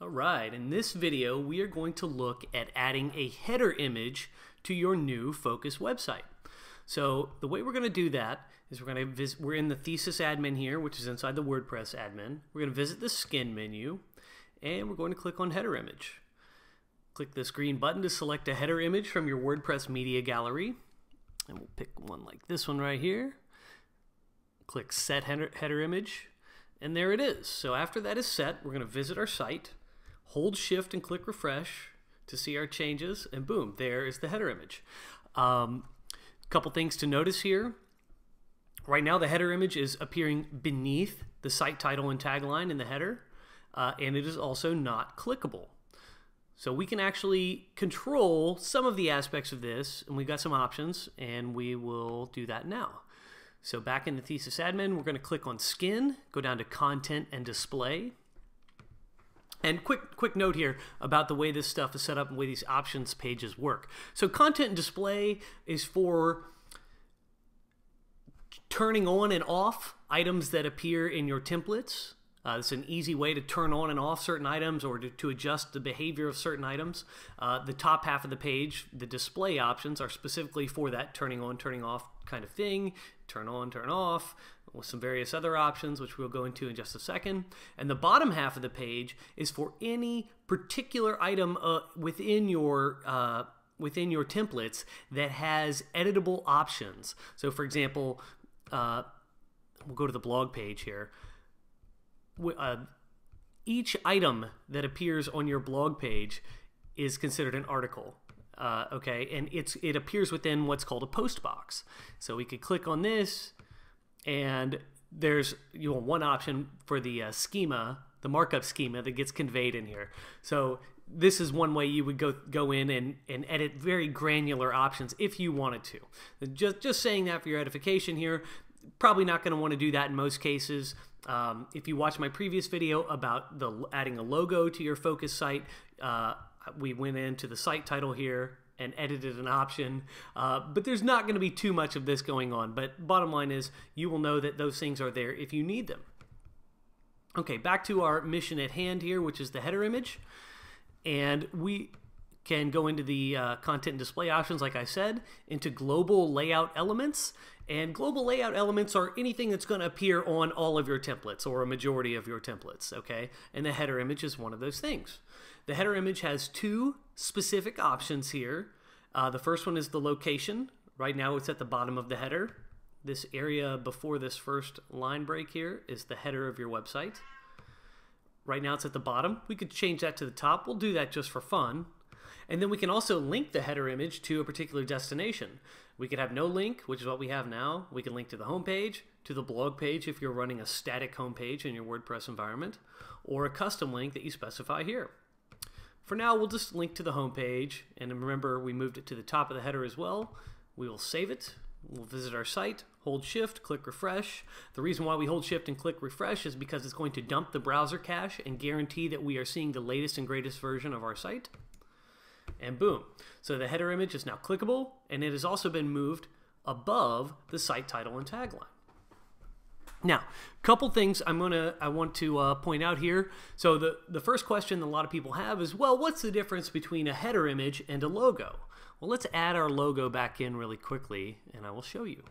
Alright, in this video we are going to look at adding a header image to your new Focus website. So the way we're going to do that is we're going to visit, we're in the thesis admin here, which is inside the WordPress admin. We're going to visit the skin menu and we're going to click on header image. Click this green button to select a header image from your WordPress media gallery. And we'll pick one like this one right here. Click set header, header image and there it is. So after that is set, we're going to visit our site hold shift and click refresh to see our changes and boom there is the header image. A um, couple things to notice here. Right now the header image is appearing beneath the site title and tagline in the header uh, and it is also not clickable. So we can actually control some of the aspects of this and we've got some options and we will do that now. So back in the thesis admin we're going to click on skin go down to content and display and quick quick note here about the way this stuff is set up and the way these options pages work. So content and display is for turning on and off items that appear in your templates. Uh, it's an easy way to turn on and off certain items or to, to adjust the behavior of certain items. Uh, the top half of the page, the display options, are specifically for that turning on, turning off kind of thing. Turn on, turn off with some various other options, which we'll go into in just a second. And the bottom half of the page is for any particular item uh, within your uh, within your templates that has editable options. So, for example, uh, we'll go to the blog page here. Uh, each item that appears on your blog page is considered an article. Uh, okay, and it's it appears within what's called a post box. So we could click on this and there's you know one option for the uh, schema, the markup schema that gets conveyed in here. So this is one way you would go go in and, and edit very granular options if you wanted to. Just just saying that for your edification here. Probably not going to want to do that in most cases. Um, if you watch my previous video about the adding a logo to your focus site, uh, we went into the site title here and edited an option. Uh, but there's not going to be too much of this going on. But bottom line is, you will know that those things are there if you need them. Okay, back to our mission at hand here, which is the header image. And we can go into the uh, content and display options, like I said, into global layout elements. And global layout elements are anything that's going to appear on all of your templates or a majority of your templates, okay? And the header image is one of those things. The header image has two specific options here. Uh, the first one is the location. Right now it's at the bottom of the header. This area before this first line break here is the header of your website. Right now it's at the bottom. We could change that to the top. We'll do that just for fun. And then we can also link the header image to a particular destination. We could have no link, which is what we have now. We can link to the homepage, to the blog page if you're running a static homepage in your WordPress environment, or a custom link that you specify here. For now, we'll just link to the homepage, and remember we moved it to the top of the header as well. We will save it. We'll visit our site, hold shift, click refresh. The reason why we hold shift and click refresh is because it's going to dump the browser cache and guarantee that we are seeing the latest and greatest version of our site. And boom. So the header image is now clickable, and it has also been moved above the site title and tagline. Now, a couple things I'm gonna I want to uh, point out here. So the the first question that a lot of people have is, well, what's the difference between a header image and a logo? Well, let's add our logo back in really quickly, and I will show you.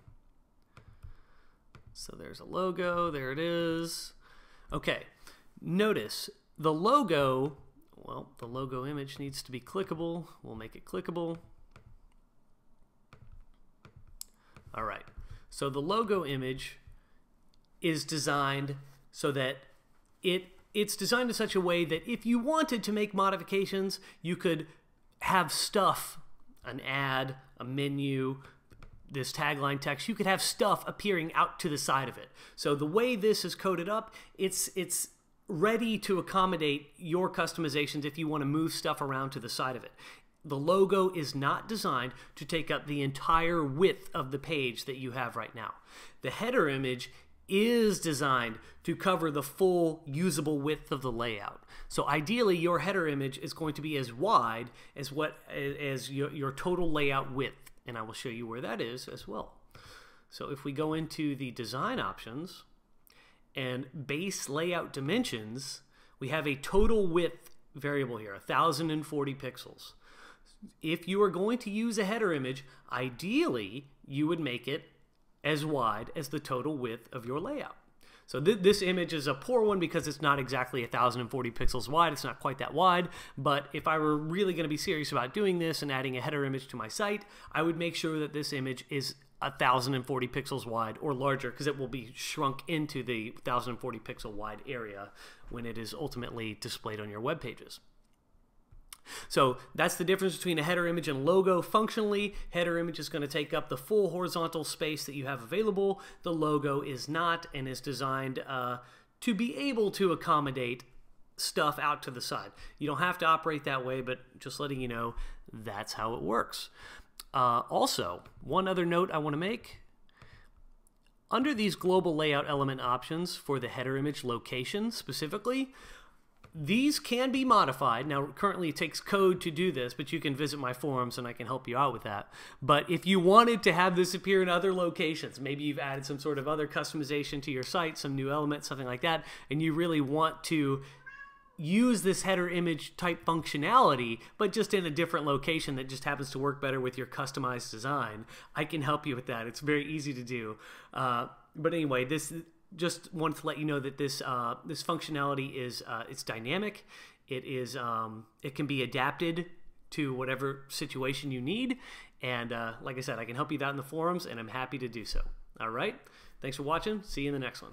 So there's a logo. There it is. Okay. Notice the logo. Well, the logo image needs to be clickable. We'll make it clickable. All right. So the logo image is designed so that it it's designed in such a way that if you wanted to make modifications, you could have stuff, an ad, a menu, this tagline text, you could have stuff appearing out to the side of it. So the way this is coded up, it's it's ready to accommodate your customizations if you want to move stuff around to the side of it. The logo is not designed to take up the entire width of the page that you have right now. The header image is designed to cover the full usable width of the layout. So ideally your header image is going to be as wide as what as your, your total layout width and I will show you where that is as well. So if we go into the design options and base layout dimensions, we have a total width variable here, 1040 pixels. If you are going to use a header image, ideally you would make it as wide as the total width of your layout. So th this image is a poor one because it's not exactly 1040 pixels wide. It's not quite that wide. But if I were really going to be serious about doing this and adding a header image to my site, I would make sure that this image is 1040 pixels wide or larger because it will be shrunk into the 1040 pixel wide area when it is ultimately displayed on your web pages. So that's the difference between a header image and logo. Functionally, header image is going to take up the full horizontal space that you have available. The logo is not and is designed uh, to be able to accommodate stuff out to the side. You don't have to operate that way, but just letting you know that's how it works. Uh, also, one other note I want to make. Under these global layout element options for the header image location specifically, these can be modified. Now, currently it takes code to do this, but you can visit my forums and I can help you out with that. But if you wanted to have this appear in other locations, maybe you've added some sort of other customization to your site, some new element, something like that, and you really want to use this header image type functionality, but just in a different location that just happens to work better with your customized design, I can help you with that. It's very easy to do. Uh, but anyway, this just wanted to let you know that this uh, this functionality is uh, it's dynamic. It is um, it can be adapted to whatever situation you need. And uh, like I said, I can help you out in the forums, and I'm happy to do so. All right. Thanks for watching. See you in the next one.